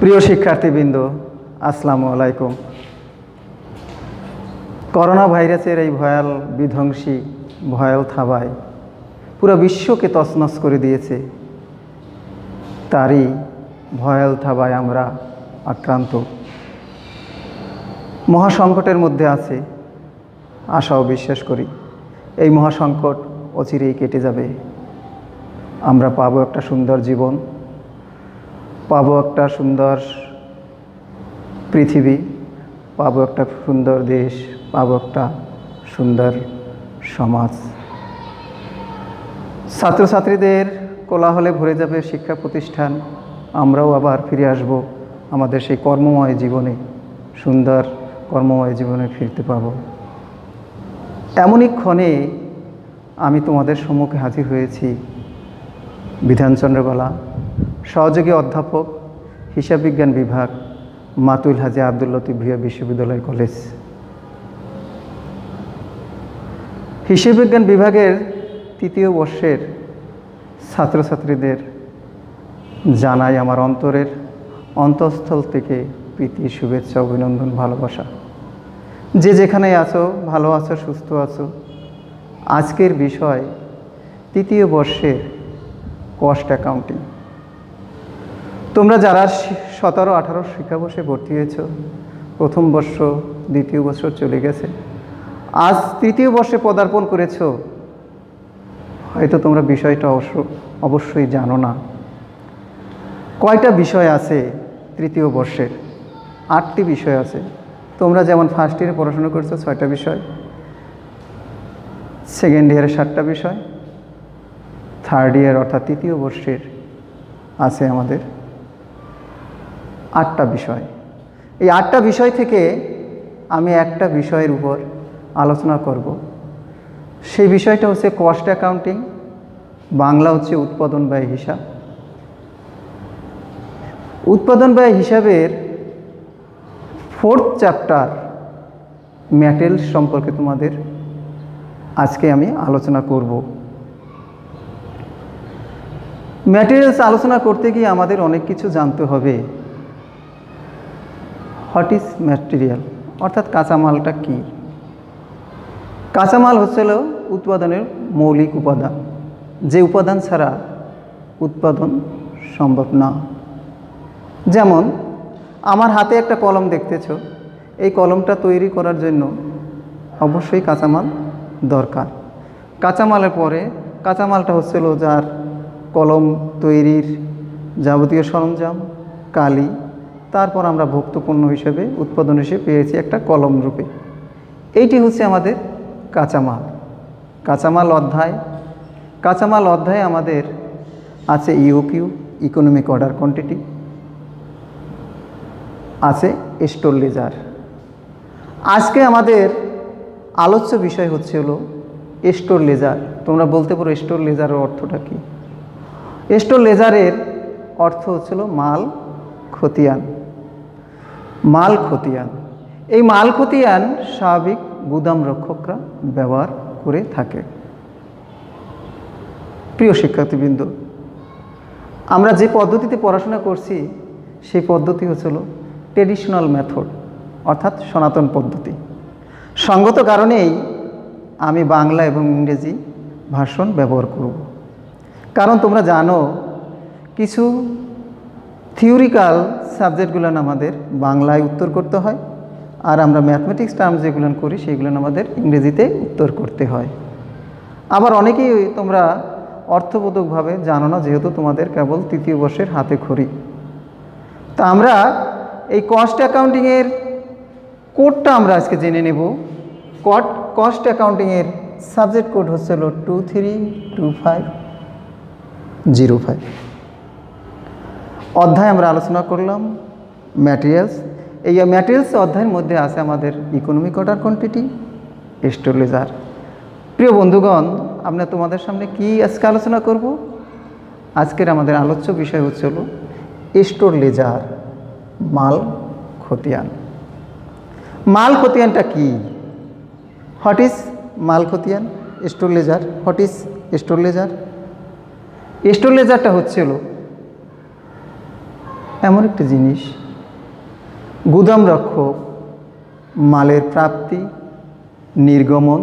প্রিয় শিক্ষার্থীবৃন্দ, আসসালামু আলাইকুম। করোনা ভাইরাসের এই ভয়াল বিধ্বংসী ভয়াল থাবায় পুরো বিশ্বকে তছনছ করে দিয়েছে, তারই ভয়াল থাবায় আমরা আক্রান্ত। মহাসংকটের মধ্যে আছে, আশাও বিশ্বাস করি, এই মহাসংকট অচিরেই কেটে যাবে। আমরা পাবো একটা সুন্দর জীবন পাবো একটা সুন্দর পৃথিবী, পাবো একটা সুন্দর দেশ, পাবো একটা সুন্দর সমাজ। ছাত্রছাত্রীদের কোলাহলে ভরে যাবে শিক্ষা প্রতিষ্ঠান, আমরাও আবার ফিরে আসব আমাদের সেই কর্মময় জীবনে, সুন্দর কর্মময় জীবনে ফিরতে পাবো। এমনই ক্ষণে আমি তোমাদের সম্মুখে হাজির হয়েছি। বিধানচন্দ্রবালা সহযোগী অধ্যাপক, হিসাব বিজ্ঞান বিভাগ, মাতুল হাজি আব্দুল লতিফ ভিয়া বিশ্ববিদ্যালয় কলেজ। হিসাব বিজ্ঞান বিভাগের তৃতীয় বর্ষের ছাত্রছাত্রীদের জানাই আমার অন্তরের অন্তঃস্থল থেকে প্রীতি শুভেচ্ছা, অভিনন্দন, ভালোবাসা। যে যেখানে আছো, ভালো আছো, সুস্থ আছো, আজকের বিষয় তৃতীয় বর্ষের কস্ট অ্যাকাউন্টিং। তোমরা যারা সতেরো, আঠারো শিক্ষাবর্ষে ভর্তি হয়েছ, প্রথম বর্ষ, দ্বিতীয় বছর চলে গেছে। আজ তৃতীয় বর্ষে পদার্পণ করেছ, হয়তো তোমরা বিষয়টা অবশ্য অবশ্যই জানো না। কয়টা বিষয় আছে তৃতীয় বর্ষের? আটটি বিষয় আছে। তোমরা যেমন ফার্স্ট ইয়ারে পড়াশোনা করছ, ছয়টা বিষয়। সেকেন্ড ইয়ারে সাতটা বিষয়। থার্ড ইয়ার অর্থাৎ তৃতীয় বর্ষের আছে আমাদের। আটটা বিষয়। এই আটটা বিষয় থেকে আমি একটা বিষয়ের উপর আলোচনা করব। সেই বিষয়টা হচ্ছে কস্ট অ্যাকাউন্টিং বাংলা হচ্ছে উৎপাদন ব্যয় হিসাব। উৎপাদন ব্যয় হিসাবের ফোর্থ চ্যাপ্টার ম্যাটেরিয়ালস সম্পর্কে তোমাদের আজকে আমি আলোচনা করব। ম্যাটেরিয়ালস আলোচনা করতে গিয়ে আমাদের অনেক কিছু জানতে হবে। হোয়াট ইজ ম্যাটেরিয়াল অর্থাৎ কাঁচামালটা কি? কাঁচামাল হচ্ছিল উৎপাদনের মৌলিক উপাদান। যে উপাদান ছাড়া উৎপাদন সম্ভব না। যেমন, আমার হাতে একটা কলম দেখতেছ। এই কলমটা তৈরি করার জন্য অবশ্যই কাঁচামাল দরকার। কাঁচামালের পরে কাঁচামালটা হচ্ছিল যার কলম তৈরির যাবতীয় সরঞ্জাম, কালি তারপর আমরা ভুক্তপণ্য হিসেবে, উৎপাদন হিসেবে পেয়েছি একটা কলম রূপে। এইটি হচ্ছে আমাদের কাঁচামাল। কাঁচামাল অধ্যায়। কাঁচামাল অধ্যায়ে আমাদের আছে ইউকিউ ইকোনমিক অর্ডার কোয়ান্টিটি আছে স্টোর লেজার। আজকে আমাদের আলোচ্য বিষয় হচ্ছে হলো স্টোর লেজার। তোমরা বলতে পারো স্টোর লেজারের অর্থটা কী? স্টোর লেজারের অর্থ হচ্ছিল মাল, খতিয়ান। মাল খতিয়ান এই মাল খতিয়ান স্বাভাবিক গুদাম রক্ষকরা ব্যবহার করে থাকে। প্রিয় শিক্ষার্থীবৃন্দ, আমরা যে পদ্ধতিতে পড়াশোনা করছি, সেই পদ্ধতি হচ্ছিল ট্রেডিশনাল মেথড অর্থাৎ সনাতন পদ্ধতি। সঙ্গত কারণেই আমি বাংলা এবং ইংরেজি ভাষণ ব্যবহার করব। কারণ তোমরা জানো, কিছু থিওরিক্যাল সাবজেক্টগুলো আমাদের বাংলায় উত্তর করতে হয়, আর আমরা ম্যাথমেটিক্স টার্ম যেগুলো করি সেগুলো আমাদের ইংরেজিতে উত্তর করতে হয়। আবার অনেকেই তোমরা অর্থবোধকভাবে জানো না, যেহেতু তোমাদের কেবল তৃতীয় বর্ষের হাতে খড়ি। তা আমরা এই কস্ট অ্যাকাউন্টিংয়ের কোডটা আমরা আজকে জেনে নেব। কট কস্ট অ্যাকাউন্টিংয়ের সাবজেক্ট কোড হচ্ছিল two three two five zero five অধ্যায় আমরা আলোচনা করলাম ম্যাটেরিয়ালস। এই ম্যাটেরিয়ালস অধ্যায়ের মধ্যে আছে আমাদের ইকোনমিক অর্ডার কোয়ান্টিটি স্টোলেজার প্রিয় বন্ধুগণ, আমরা তোমাদের সামনে কি আজকে আলোচনা করব? আজকের আমাদের আলোচ্য বিষয় হচ্ছে হলো স্টোর লেজার মাল খতিয়ান। মাল খতিয়ানটা কি? হোয়াট ইজ মাল খতিয়ান? Store ledger what is store ledger store লেজারটা হচ্ছিল এমন একটি জিনিস। গুদাম রক্ষক, মালের প্রাপ্তি, নির্গমন।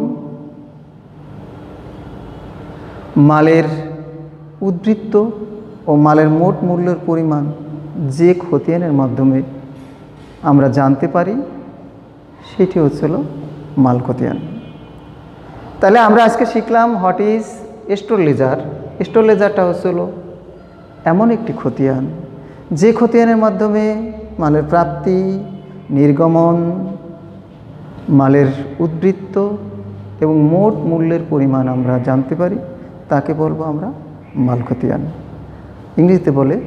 মালের উদ্বৃত্ত ও মালের মোট মূল্যের পরিমাণ যে খতিয়ানের মাধ্যমে আমরা জানতে পারি, সেটি হচ্ছিল মাল খতিয়ান। তাহলে আমরা আজকে শিখলাম what is store ledger. Store লেজারটা হচ্ছিল এমন একটি খতিয়ান যে খতিয়ানের মাধ্যমে মালের প্রাপ্তি, নির্গমন, মালের উদ্বৃত্ত এবং মোট মূল্যের পরিমাণ আমরা জানতে পারি, তাকে বলব আমরা মাল খতিয়ান। ইংরেজিতে বলে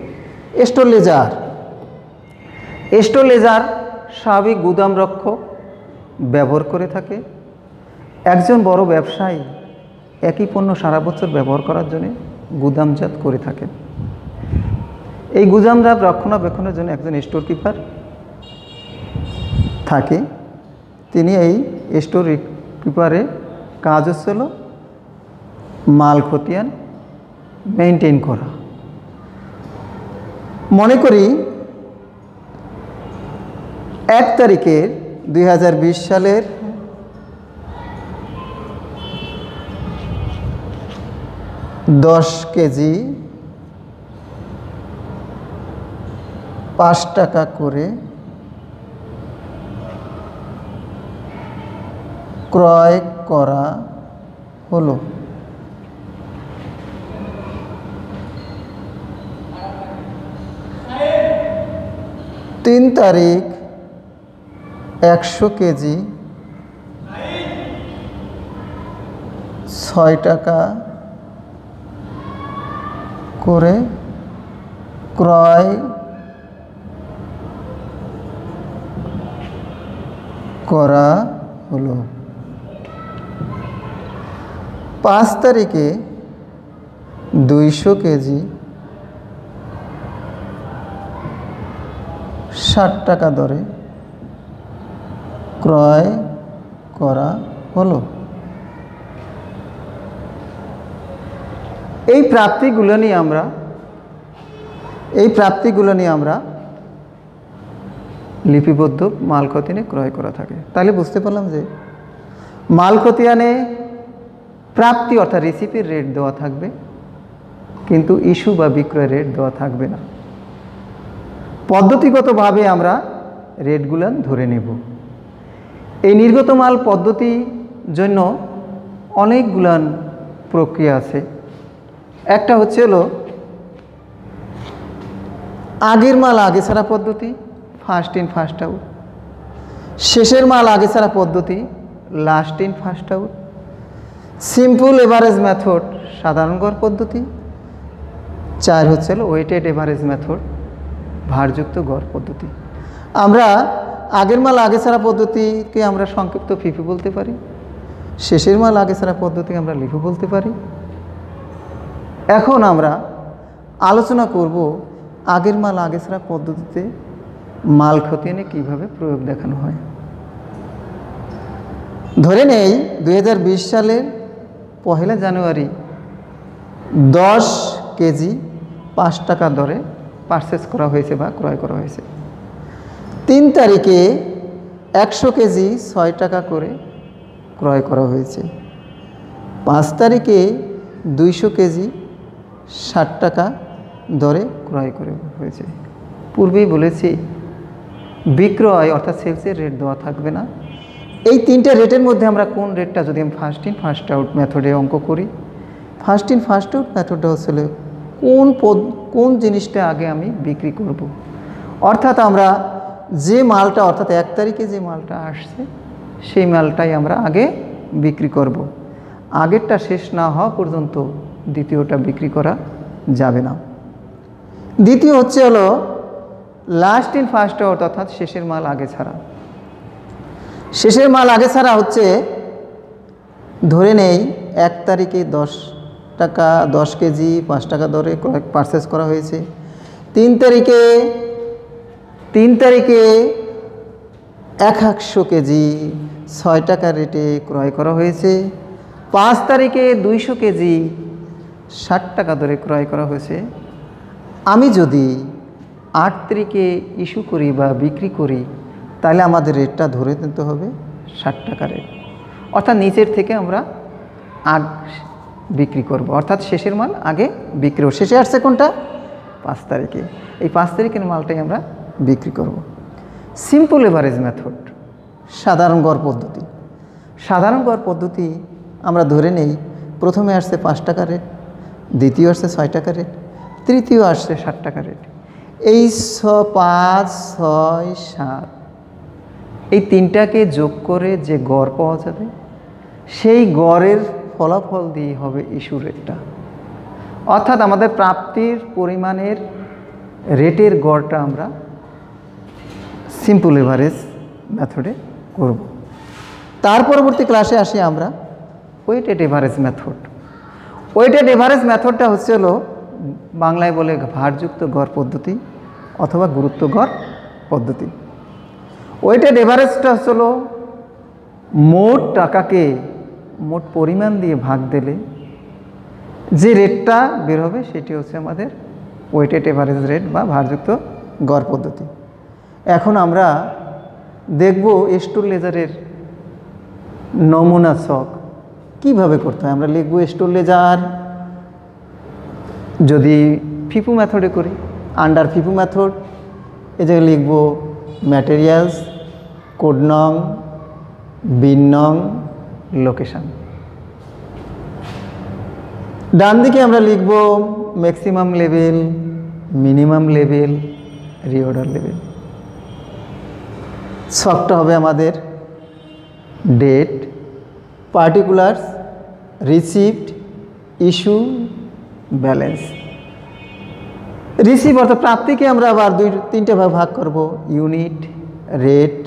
স্টোর লেজার। স্টোর লেজার স্বাভাবিক গুদাম রক্ষক ব্যবহার করে থাকে। একজন বড় ব্যবসায়ী একই পণ্য সারা বছর ব্যবহার করার জন্য গুদামজাত করে থাকেন। এই গুদামজাত রক্ষণাবেক্ষণের জন্য একজন স্টোর কিপার থাকে। তিনি এই স্টোর কিপারে কাজ হচ্ছিল মাল খতিয়ান মেনটেন করা। মনে করি এক তারিখের দুই হাজার বিশ সালের দশ কেজি পাঁচ টাকা করে ক্রয় করা হলো। তিন তারিখ একশো কেজি ছয় টাকা করে ক্রয় করা হলো। পাঁচ তারিখে দুইশো কেজি ষাট টাকা দরে ক্রয় করা হলো। এই প্রাপ্তিগুলো নিয়ে আমরা এই প্রাপ্তিগুলো নিয়ে আমরা লিপিবদ্ধ মাল খতিয়ানে ক্রয় করা থাকে। তাহলে বুঝতে পারলাম যে মাল খতিয়ানে প্রাপ্তি অর্থাৎ রেসিপির রেট দেওয়া থাকবে, কিন্তু ইস্যু বা বিক্রয় রেট দেওয়া থাকবে না। পদ্ধতিগতভাবে আমরা রেটগুলান ধরে নেব। এই নির্গত মাল পদ্ধতি জন্য অনেকগুলান প্রক্রিয়া আছে। একটা হচ্ছে হলো আগের মাল আগে ছাড়া পদ্ধতি ফার্স্ট ইন ফার্স্ট আউট শেষের মাল আগে ছাড়া পদ্ধতি last in first out simple average method সাধারণ গড় পদ্ধতি. চার হচ্ছে ওয়েটেড এভারেজ মেথড ভারযুক্ত গড় পদ্ধতি। আমরা আগের মাল আগে ছাড়া পদ্ধতিকে আমরা সংক্ষিপ্ত ফিফি বলতে পারি। শেষের মাল আগে ছাড়া পদ্ধতিকে আমরা লিফু বলতে পারি। এখন আমরা আলোচনা করব আগের মাল আগে ছাড়া পদ্ধতিতে মাল খতিয়ানে কীভাবে প্রয়োগ দেখানো হয়? ধরে নেই দু হাজার বিশ সালের পহেলা জানুয়ারি দশ কেজি পাঁচ টাকা দরে পারচেস করা হয়েছে বা ক্রয় করা হয়েছে। তিন তারিখে একশো কেজি ছয় টাকা করে ক্রয় করা হয়েছে। পাঁচ তারিখে দুইশো কেজি ষাট টাকা দরে ক্রয় করে হয়েছে। পূর্বেই বলেছি বিক্রয় অর্থাৎ সেলসের রেট দেওয়া থাকবে না এই তিনটে রেটের মধ্যে আমরা কোন রেটটা যদি আমি ফার্স্ট ইন ফার্স্ট আউট মেথডে অঙ্ক করি ফার্স্ট ইন ফার্স্ট আউট মেথডটা হচ্ছিল কোন পদ, কোন জিনিসটা আগে আমি বিক্রি করব। অর্থাৎ আমরা যে মালটা, অর্থাৎ এক তারিখে যে মালটা আসছে, সেই মালটাই আমরা আগে বিক্রি করব। আগেরটা শেষ না হওয়া পর্যন্ত দ্বিতীয়টা বিক্রি করা যাবে না দ্বিতীয় হচ্ছে হলো লাস্ট ইন ফার্স্ট আউট অর্থাৎ শেষের মাল আগে ছাড়া। শেষের মাল আগে ছাড়া হচ্ছে, ধরে নেই, এক তারিখে দশ টাকা, দশ কেজি, পাঁচ টাকা দরে পারচেস করা হয়েছে। তিন তারিখে তিন তারিখে এক একশো কেজি, ছয় টাকা রেটে ক্রয় করা হয়েছে। পাঁচ তারিখে দুইশো কেজি, ষাট টাকা দরে ক্রয় করা হয়েছে। আমি যদি আট তারিখে ইস্যু করি বা বিক্রি করি, তাহলে আমাদের রেটটা ধরে নিতে হবে ষাট টাকা রেট। অর্থাৎ নিচের থেকে আমরা আট বিক্রি করব। অর্থাৎ শেষের মাল আগে বিক্রি শেষে আসছে কোনটা? পাঁচ তারিখে। এই পাঁচ তারিখের মালটাই আমরা বিক্রি করব। সিম্পল এভারেজ মেথড সাধারণ গড় পদ্ধতি। সাধারণ গড় পদ্ধতি আমরা ধরে নেই। প্রথমে আসছে পাঁচ টাকা রেট, দ্বিতীয় আসছে ছয় টাকা রেট, তৃতীয় আসছে ষাট টাকা রেট। এই ছ পাঁচ, ছয়, সাত। এই তিনটাকে যোগ করে যে গড় পাওয়া যাবে, সেই গড়ের ফলাফল দিয়ে হবে ইস্যু রেটটা। অর্থাৎ আমাদের প্রাপ্তির পরিমাণের রেটের গড়টা আমরা সিম্পল এভারেজ মেথডে করব। তার পরবর্তী ক্লাসে আসি আমরা weighted average method weighted average মেথডটা হচ্ছে হলো বাংলায় বলে ভারযুক্ত গড় পদ্ধতি। অথবা গুরুত্ব গড় পদ্ধতি ওয়েটেড এভারেজটা হলো মোট টাকাকে মোট পরিমাণ দিয়ে ভাগ দিলে যে রেটটা বের হবে সেটি হচ্ছে আমাদের ওয়েটেড এভারেজ রেট বা ভারযুক্ত গড় পদ্ধতি। এখন আমরা দেখব স্টোর লেজারের নমুনা ছক কীভাবে করতে হয়। আমরা লিখব স্টোর লেজার যদি ফিপু মেথডে করি। আন্ডার ফিপু মেথড এ জায়গায় লিখব ম্যাটেরিয়ালস কোড নং বিন নং লোকেশান ডান দিকে আমরা লিখব maximum level minimum level reorder level ছকটা হবে আমাদের date particulars receipt issue balance receive অর্থাৎ প্রাপ্তিকে আমরা আবার দুই, তিনটে ভাগ ভাগ করব। ইউনিট রেট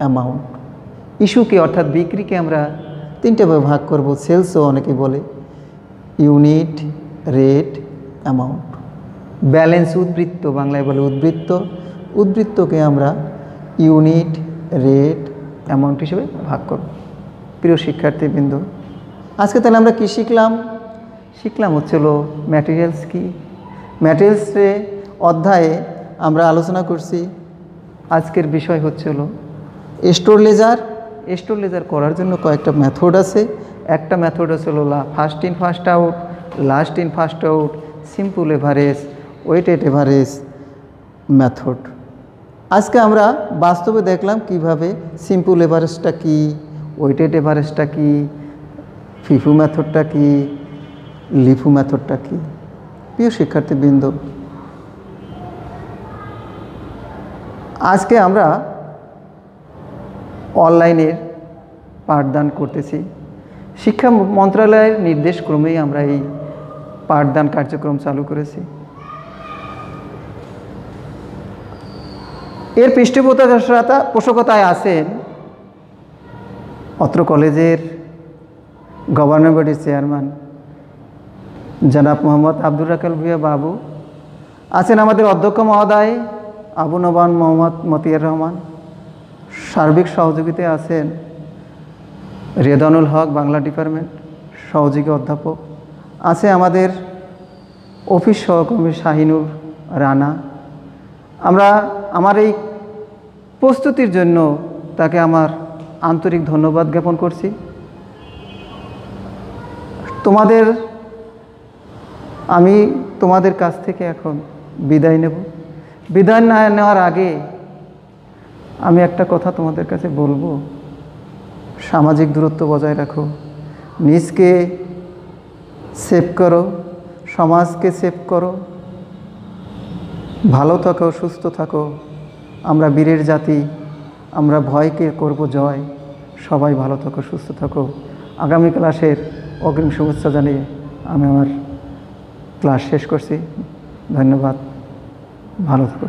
অ্যামাউন্ট ইস্যুকে অর্থাৎ বিক্রিকে আমরা তিনটে ভাগে ভাগ করব সেলসও অনেকে বলে। ইউনিট রেট অ্যামাউন্ট ব্যালেন্স উদ্বৃত্ত, বাংলায় বলে উদ্বৃত্ত। উদ্বৃত্তকে আমরা ইউনিট রেট অ্যামাউন্ট হিসেবে ভাগ করব। প্রিয় শিক্ষার্থীবৃন্দ, আজকে তাহলে আমরা কি শিখলাম? শিখলাম হচ্ছিল ম্যাটেরিয়ালস কি? ম্যাটেরিয়ালসে অধ্যায়ে আমরা আলোচনা করছি। আজকের বিষয় হচ্ছিল স্টোর লেজার। স্টোর লেজার করার জন্য কয়েকটা মেথড আছে। একটা মেথড হচ্ছে হলো first in, first out, last in, first out, simple average, weighted average method. আজকে আমরা বাস্তবে দেখলাম কীভাবে সিম্পল এভারেজটা কি, ওয়েটেড এভারেজটা কি, ফিফু মেথডটা কি, লিফু মেথডটা কি। প্রিয় শিক্ষার্থীবৃন্দ, আজকে আমরা অনলাইনের পাঠদান করতেছি। শিক্ষা মন্ত্রণালয়ের নির্দেশ ক্রমেই আমরা এই পাঠদান কার্যক্রম চালু করেছি। এর পৃষ্ঠপোষকতা পোষকতায় আছেন অত্র কলেজের গভর্নর বডির চেয়ারম্যান জনাব মোহাম্মদ আব্দুর রাকেল ভুইয়া বাবু, আছেন আমাদের অধ্যক্ষ মহোদয় আবু নবান মোহাম্মদ মতিয়ার রহমান, সার্বিক সহযোগিতায় আছেন রেদানুল হক, বাংলা ডিপার্টমেন্ট সহযোগী অধ্যাপক, আছে আমাদের অফিস সহকর্মী শাহিনুর রানা। আমরা আমার এই প্রস্তুতির জন্য তাকে আমার আন্তরিক ধন্যবাদ জ্ঞাপন করছি। তোমাদের আমি তোমাদের কাছ থেকে এখন বিদায় নেব। বিদায় না নেওয়ার আগে আমি একটা কথা তোমাদের কাছে বলব। সামাজিক দূরত্ব বজায় রাখো। নিজকে সেভ করো। সমাজকে সেভ করো। ভালো থাকো, সুস্থ থাকো। আমরা বীরের জাতি, আমরা ভয়কে করব জয়। সবাই ভালো থাকো, সুস্থ থাকো। আগামী ক্লাসের অগ্রিম শুভেচ্ছা জানিয়ে আমি আমার ক্লাস শেষ করছি। ধন্যবাদ। ভালো থাকো